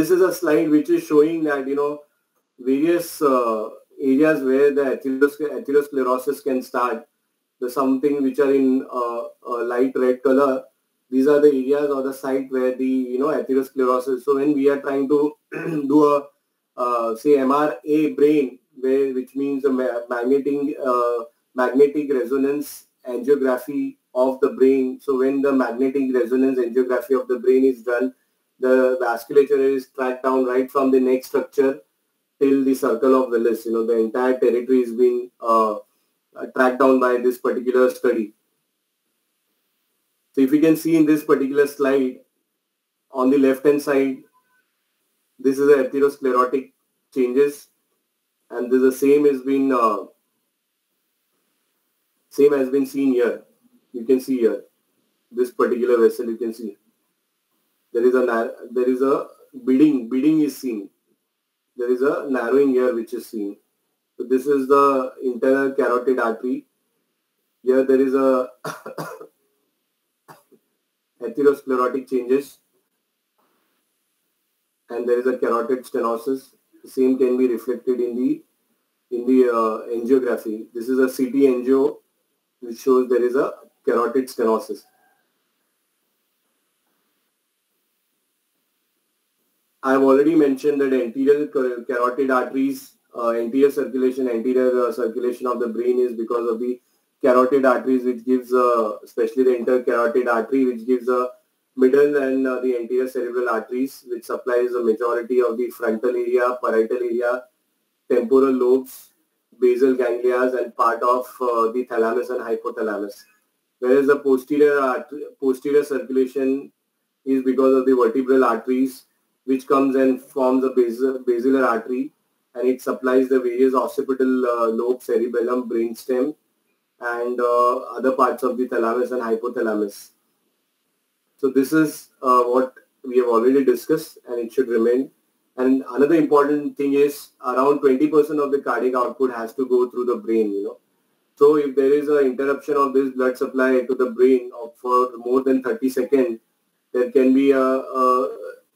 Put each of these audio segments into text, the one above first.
this is a slide which is showing that, you know, various uh, areas where the atherosclerosis can start. The something which are in uh, light red color, these are the areas or the site where the, you know, atherosclerosis. So when we are trying to do a, uh, say, MRA brain, where which means a magnetic, uh, magnetic resonance angiography of the brain. So when the magnetic resonance angiography of the brain is done, the vasculature is tracked down right from the neck structure till the circle of Willis. You know, the entire territory is being uh, tracked down by this particular study. So if you can see in this particular slide, on the left hand side, this is the atherosclerotic changes and this the same has been uh, same has been seen here. You can see here this particular vessel you can see there is a there is a beading beading is seen. There is a narrowing here which is seen. So this is the internal carotid artery. Here there is a atherosclerotic changes. And there is a carotid stenosis. The same can be reflected in the in the uh, angiography. This is a ct angio which shows there is a carotid stenosis I've already mentioned that anterior carotid arteries, uh, anterior circulation, anterior uh, circulation of the brain is because of the carotid arteries which gives, uh, especially the internal carotid artery which gives a middle and uh, the anterior cerebral arteries which supplies the majority of the frontal area, parietal area, temporal lobes, basal ganglia and part of uh, the thalamus and hypothalamus. Whereas the posterior, posterior circulation is because of the vertebral arteries which comes and forms a basal, basilar artery and it supplies the various occipital uh, lobe, cerebellum, brainstem and uh, other parts of the thalamus and hypothalamus. So this is uh, what we have already discussed and it should remain. And another important thing is around 20% of the cardiac output has to go through the brain, you know. So if there is an interruption of this blood supply to the brain for more than 30 seconds, there can be a, a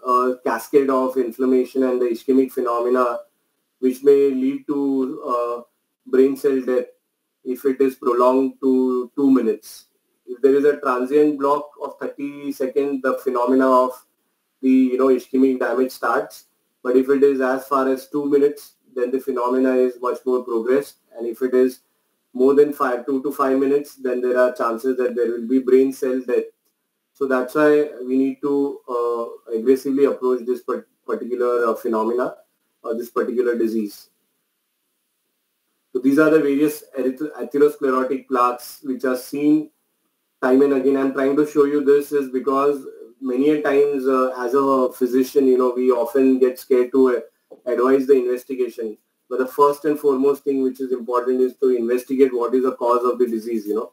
uh, cascade of inflammation and the ischemic phenomena which may lead to uh, brain cell death if it is prolonged to two minutes. If there is a transient block of 30 seconds, the phenomena of the you know ischemic damage starts. But if it is as far as two minutes, then the phenomena is much more progressed. And if it is more than five, two to five minutes, then there are chances that there will be brain cell death so that's why we need to uh, aggressively approach this particular uh, phenomena or this particular disease. So these are the various atherosclerotic plaques which are seen time and again. I'm trying to show you this is because many a times uh, as a physician, you know, we often get scared to uh, advise the investigation. But the first and foremost thing which is important is to investigate what is the cause of the disease, you know